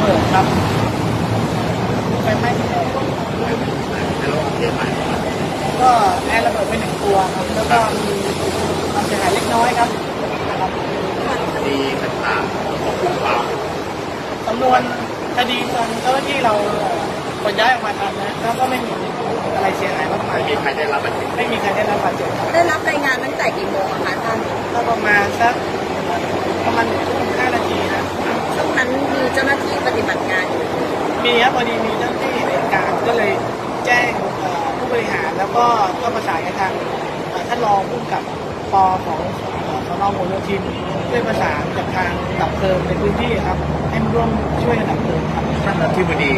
เบิดครับไปไหม้ไมดเลยก็แอร์ระเบิดไปหนึ่งตัวครับแล้วก็มีความเสียหายเล็กน้อยครับคดีต่างๆของผู้ป่าสำนวนคดีตอนเจ้าหน้าที่เราคนย้ายออกมาทำนะแล้วก็ไม่มีอะไรเสียหายมากมายไม่มีใครได้รับบาดเจ็บไม่มีใครได้รับบาดเจ็บได้รับรายงานตั้งแต่กี่โมงคะท่านก็ประมาณสักประมาณหกทุ่มห้านาทีนะช่วงนั้นมีเจ้าหน้าที่ มีครับพอดีมีเจ้าหน้าที่เหตุการณ์ก็เลยแจ้งผู้บริหารแล้วก็ก็ประสานกับทางเอ่อท่านรองผู้กำกับปของเอ่อสนหัวโยธินเพื่อประสานกับทางดับเพลิงในพื้นที่ครับให้มาร่วมช่วยดับเพลิงครับท่านอธิบดี